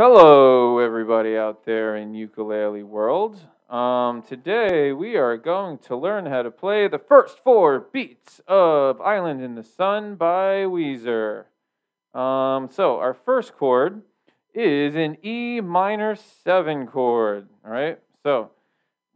Hello, everybody out there in ukulele world. Um, today we are going to learn how to play the first four beats of "Island in the Sun" by Weezer. Um, so our first chord is an E minor seven chord. All right. So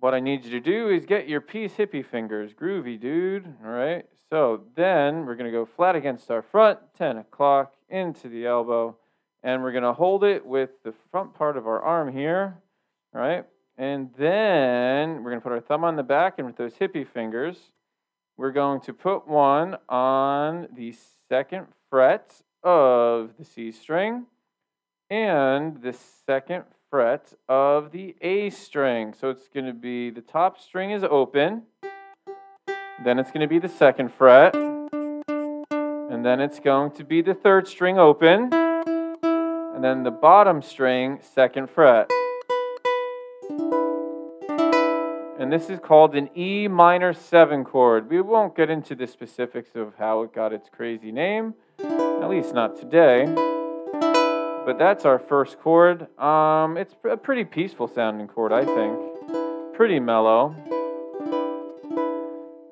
what I need you to do is get your peace hippie fingers, groovy dude. All right. So then we're gonna go flat against our front, ten o'clock into the elbow and we're going to hold it with the front part of our arm here, right? And then we're going to put our thumb on the back, and with those hippie fingers, we're going to put one on the second fret of the C string and the second fret of the A string. So it's going to be the top string is open, then it's going to be the second fret, and then it's going to be the third string open and then the bottom string, second fret. And this is called an E minor 7 chord. We won't get into the specifics of how it got its crazy name, at least not today. But that's our first chord. Um, it's a pretty peaceful sounding chord, I think. Pretty mellow.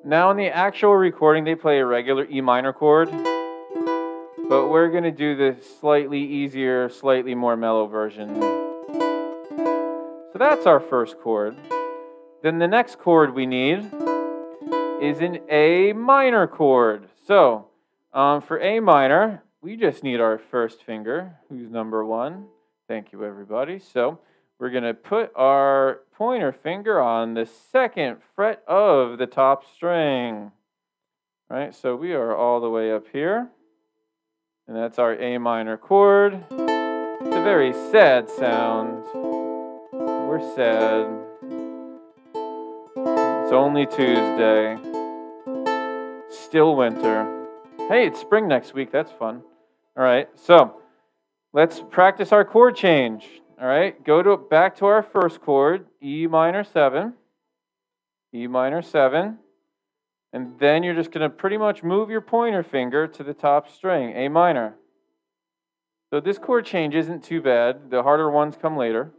Now in the actual recording, they play a regular E minor chord. But we're going to do the slightly easier, slightly more mellow version. So that's our first chord. Then the next chord we need is an A minor chord. So um, for A minor, we just need our first finger, who's number one. Thank you, everybody. So we're going to put our pointer finger on the second fret of the top string. Right, so we are all the way up here. And that's our A minor chord. It's a very sad sound. We're sad. It's only Tuesday. Still winter. Hey, it's spring next week. That's fun. All right, so let's practice our chord change. All right, go to back to our first chord, E minor 7. E minor 7. And then you're just going to pretty much move your pointer finger to the top string, A minor. So this chord change isn't too bad. The harder ones come later.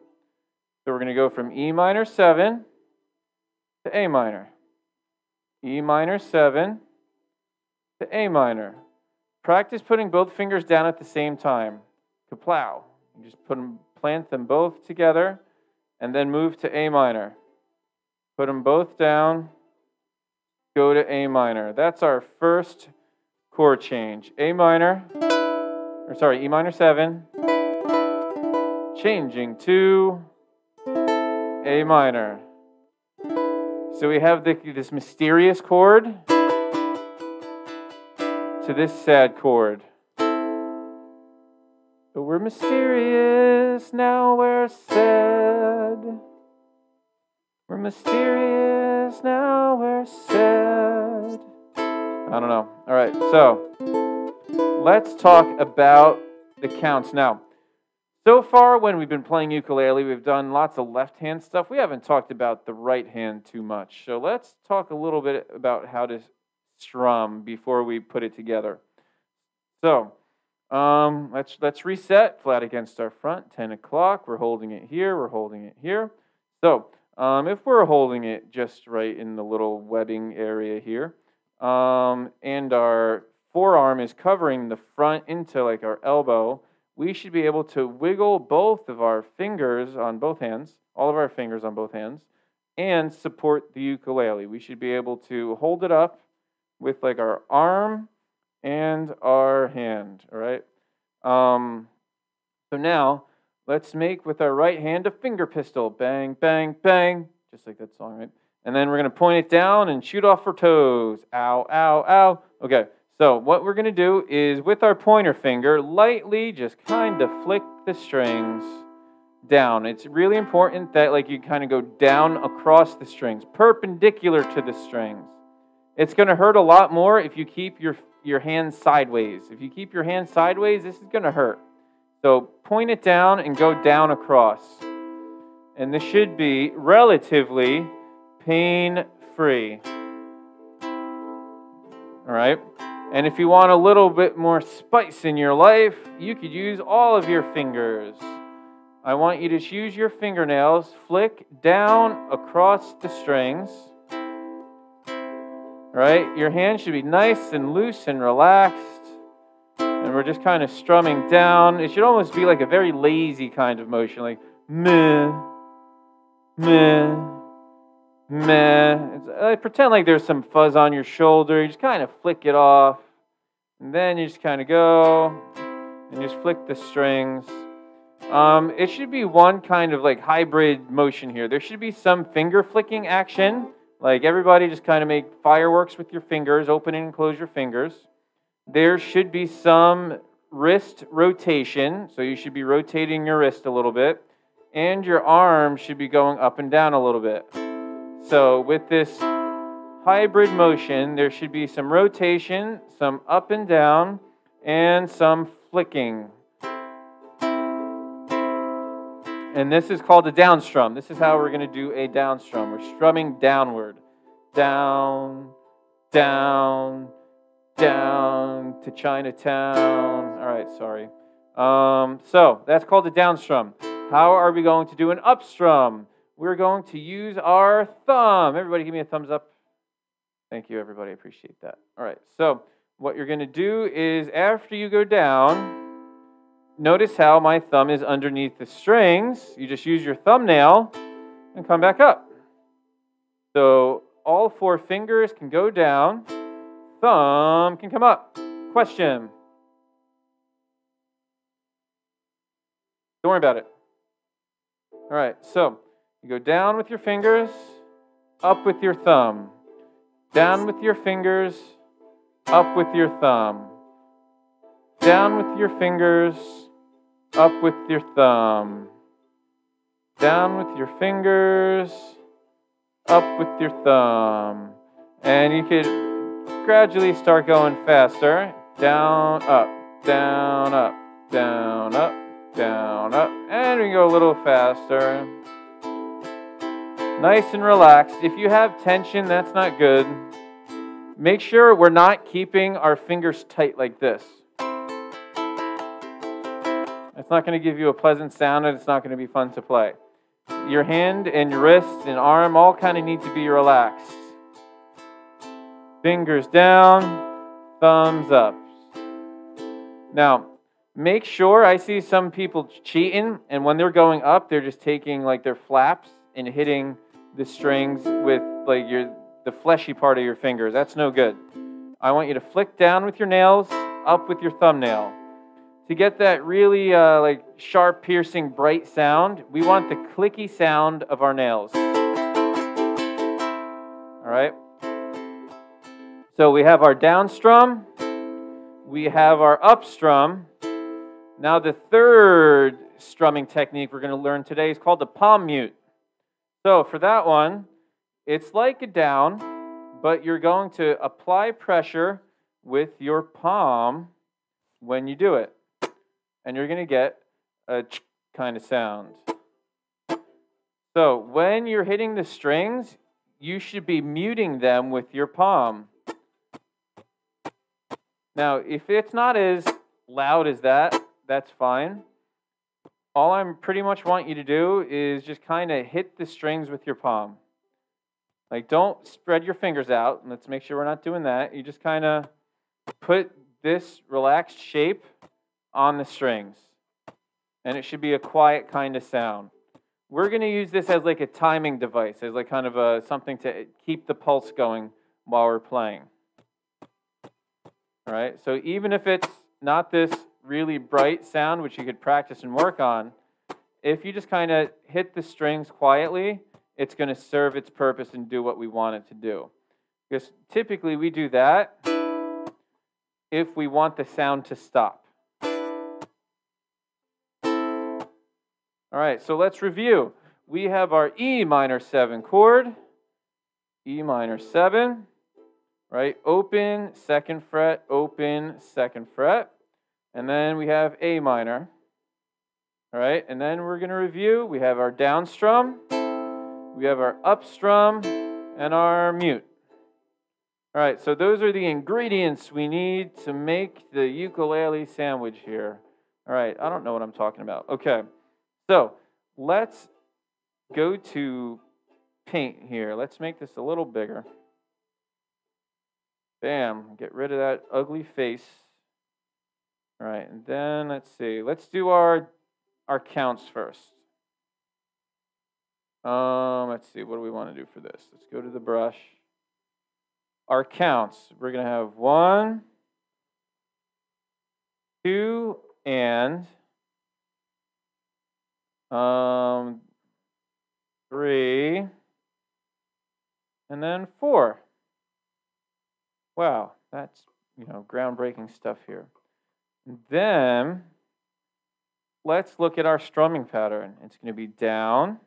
So we're going to go from E minor 7 to A minor. E minor 7 to A minor. Practice putting both fingers down at the same time. Kaplow. You just put them, plant them both together and then move to A minor. Put them both down go to A minor. That's our first chord change. A minor, or sorry, E minor 7, changing to A minor. So we have the, this mysterious chord to this sad chord. But we're mysterious, now we're sad. We're mysterious, now we're sad. I don't know. All right, so let's talk about the counts now. So far, when we've been playing ukulele, we've done lots of left hand stuff. We haven't talked about the right hand too much. So let's talk a little bit about how to strum before we put it together. So um, let's let's reset flat against our front. 10 o'clock. We're holding it here. We're holding it here. So um, if we're holding it just right in the little webbing area here, um, and our forearm is covering the front into like our elbow, we should be able to wiggle both of our fingers on both hands, all of our fingers on both hands, and support the ukulele. We should be able to hold it up with like our arm and our hand, all right? Um, so now, Let's make with our right hand a finger pistol. Bang, bang, bang. Just like that song, right? And then we're going to point it down and shoot off for toes. Ow, ow, ow. Okay, so what we're going to do is with our pointer finger, lightly just kind of flick the strings down. It's really important that like you kind of go down across the strings, perpendicular to the strings. It's going to hurt a lot more if you keep your, your hand sideways. If you keep your hand sideways, this is going to hurt. So point it down and go down across. And this should be relatively pain free. All right? And if you want a little bit more spice in your life, you could use all of your fingers. I want you to use your fingernails, flick down across the strings. Right? Your hand should be nice and loose and relaxed. And we're just kind of strumming down. It should almost be like a very lazy kind of motion, like meh, meh, meh. It's, I pretend like there's some fuzz on your shoulder. You just kind of flick it off. And then you just kind of go and just flick the strings. Um, it should be one kind of like hybrid motion here. There should be some finger flicking action, like everybody just kind of make fireworks with your fingers, open and close your fingers. There should be some wrist rotation, so you should be rotating your wrist a little bit, and your arm should be going up and down a little bit. So with this hybrid motion, there should be some rotation, some up and down, and some flicking. And this is called a down strum. This is how we're going to do a down strum. We're strumming downward. Down, down, down to Chinatown. All right, sorry. Um, so that's called a down strum. How are we going to do an up strum? We're going to use our thumb. Everybody give me a thumbs up. Thank you, everybody. I appreciate that. All right, so what you're going to do is after you go down, notice how my thumb is underneath the strings. You just use your thumbnail and come back up. So all four fingers can go down, thumb can come up. Question. Don't worry about it. All right, so you go down with your fingers, up with your thumb, down with your fingers, up with your thumb, down with your fingers, up with your thumb. Down with your fingers. Up with your thumb. And you could gradually start going faster. Down, up, down, up, down, up, down, up. And we go a little faster. Nice and relaxed. If you have tension, that's not good. Make sure we're not keeping our fingers tight like this. It's not going to give you a pleasant sound and it's not going to be fun to play. Your hand and your wrist and arm all kind of need to be relaxed. Fingers down, thumbs up. Now, make sure I see some people cheating and when they're going up, they're just taking like their flaps and hitting the strings with like your the fleshy part of your fingers. That's no good. I want you to flick down with your nails, up with your thumbnail to get that really uh, like sharp, piercing, bright sound, we want the clicky sound of our nails. All right? So we have our down strum, we have our up strum. Now, the third strumming technique we're going to learn today is called the palm mute. So, for that one, it's like a down, but you're going to apply pressure with your palm when you do it and you're going to get a kind of sound. So when you're hitting the strings, you should be muting them with your palm. Now, if it's not as loud as that, that's fine. All I'm pretty much want you to do is just kind of hit the strings with your palm. Like, don't spread your fingers out. Let's make sure we're not doing that. You just kind of put this relaxed shape on the strings. And it should be a quiet kind of sound. We're going to use this as like a timing device, as like kind of a, something to keep the pulse going while we're playing. All right, so even if it's not this really bright sound, which you could practice and work on, if you just kind of hit the strings quietly, it's going to serve its purpose and do what we want it to do. Because typically we do that if we want the sound to stop. All right, so let's review. We have our E minor 7 chord, E minor 7, right? Open, second fret, open, second fret. And then we have A minor. All right, and then we're going to review. We have our down strum, we have our up strum, and our mute. All right, so those are the ingredients we need to make the ukulele sandwich here. All right, I don't know what I'm talking about. Okay. So let's go to paint here. Let's make this a little bigger. Bam, get rid of that ugly face. All right, and then let's see. Let's do our our counts first. Um, let's see. What do we want to do for this? Let's go to the brush. Our counts. We're going to have one, two, and um, three, and then four. Wow, that's you know groundbreaking stuff here. Then let's look at our strumming pattern. It's going to be down.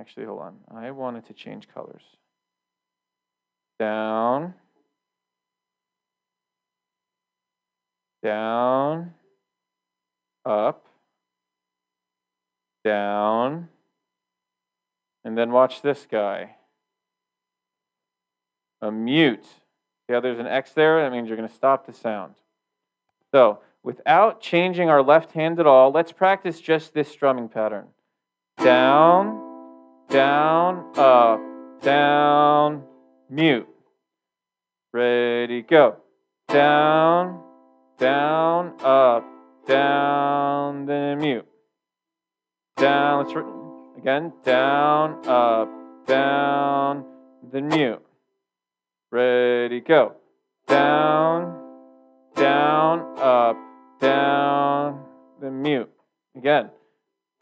Actually, hold on. I wanted to change colors. Down. Down. Up. Down. And then watch this guy. A mute. Yeah, there's an X there. That means you're going to stop the sound. So, without changing our left hand at all, let's practice just this strumming pattern. Down, down, up, down, mute. Ready, go. Down, down, up, down, then mute. Down, let's again, down, up, down, then mute. Ready, go. Down, down, up, down, then mute. Again.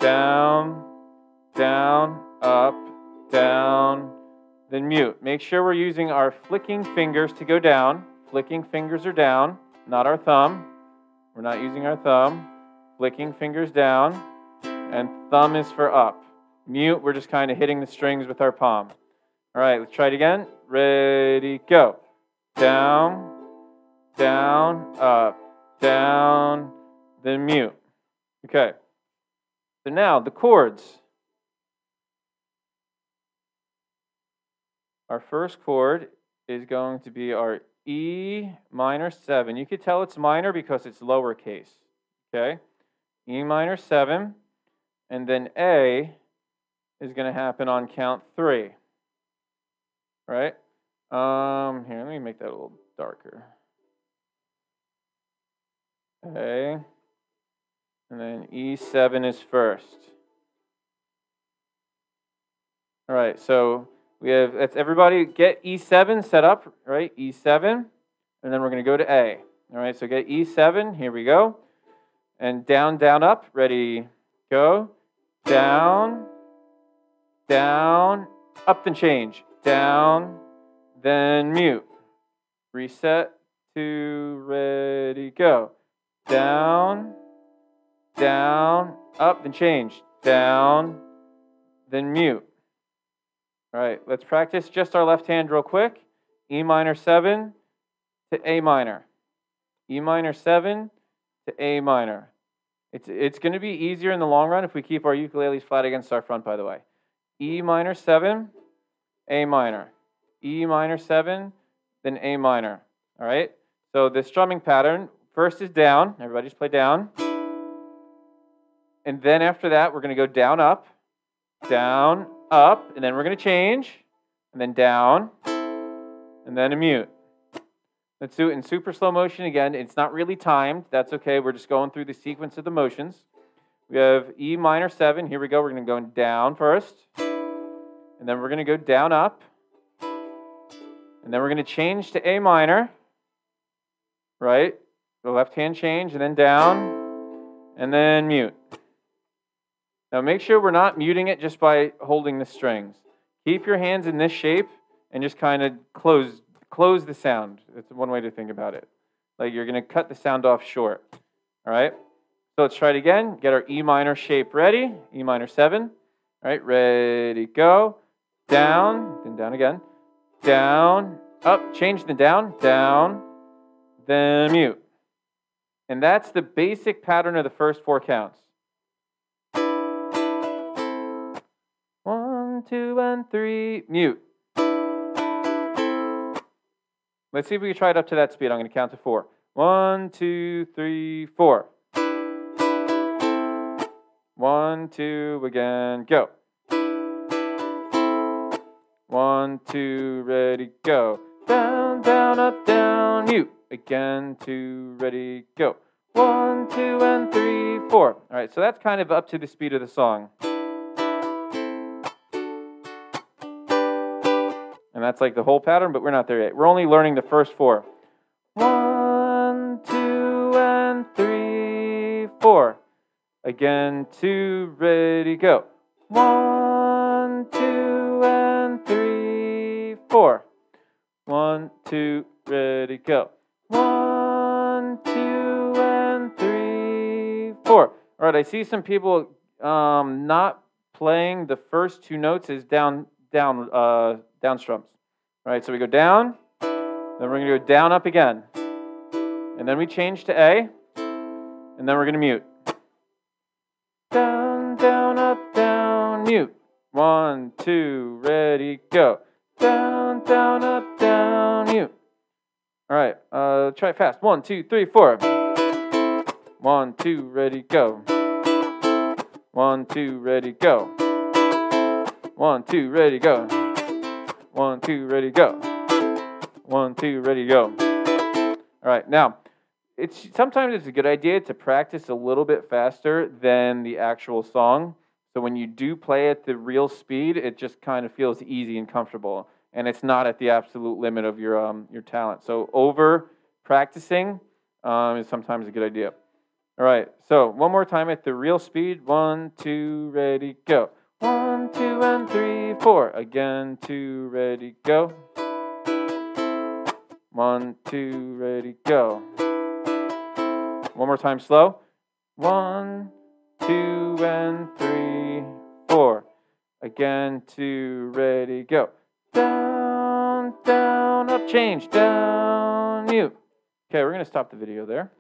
Down, down, up, down, then mute. Make sure we're using our flicking fingers to go down. Flicking fingers are down, not our thumb. We're not using our thumb. Flicking fingers down, and thumb is for up. Mute, we're just kind of hitting the strings with our palm. All right, let's try it again. Ready, go. Down, down, up, down, then mute. Okay. So now the chords. Our first chord is going to be our E minor 7. You could tell it's minor because it's lowercase. Okay? E minor 7. And then A is going to happen on count 3 right? Um, here, let me make that a little darker. Okay. And then E7 is first. All right, so we have, let's everybody get E7 set up, right? E7, and then we're going to go to A. All right, so get E7, here we go. And down, down, up, ready, go. Down, down, up, then change down, then mute. Reset to ready, go. Down, down, up, then change. Down, then mute. All right, let's practice just our left hand real quick. E minor 7 to A minor. E minor 7 to A minor. It's, it's going to be easier in the long run if we keep our ukuleles flat against our front, by the way. E minor 7 a minor, E minor 7, then A minor. All right? So the strumming pattern first is down. Everybody just play down. And then after that, we're going to go down, up, down, up, and then we're going to change, and then down, and then a mute. Let's do it in super slow motion again. It's not really timed. That's okay. We're just going through the sequence of the motions. We have E minor 7. Here we go. We're going to go down first. And then we're going to go down, up. And then we're going to change to A minor. Right? The left hand change, and then down, and then mute. Now make sure we're not muting it just by holding the strings. Keep your hands in this shape and just kind of close close the sound. That's one way to think about it. Like you're going to cut the sound off short. All right? So let's try it again. Get our E minor shape ready. E minor 7. All right, ready, go down, then down again, down, up, change the down, down, then mute. And that's the basic pattern of the first four counts. One, two, and three, mute. Let's see if we can try it up to that speed. I'm going to count to four. One, two, three, four. One, two, again, go. One, two, ready, go. Down, down, up, down, you. Again, two, ready, go. One, two, and three, four. All right, so that's kind of up to the speed of the song. And that's like the whole pattern, but we're not there yet. We're only learning the first four. One, two, and three, four. Again, two, ready, go. One, two, four. One, two, ready, go. One, two, and three, four. All right, I see some people um, not playing the first two notes is down, down, uh, down strums. All right, so we go down, then we're to go down, up again. And then we change to A, and then we're to mute. Down, down, up, down, mute. One, two, ready, go. Down, down, up, down, you. All right, uh, try it fast. One, two, three, four. One, two, ready, go. One, two, ready, go. One, two, ready, go. One, two, ready, go. One, two, ready, go. All right, now it's sometimes it's a good idea to practice a little bit faster than the actual song. So when you do play at the real speed, it just kind of feels easy and comfortable, and it's not at the absolute limit of your um, your talent. So over practicing um, is sometimes a good idea. All right, so one more time at the real speed. One, two, ready, go. One, two, and three, four. Again, two, ready, go. One, two, ready, go. One more time, slow. One, two, and three, four. Again, two, ready, go. Down, down, up, change, down, mute. Okay, we're going to stop the video there.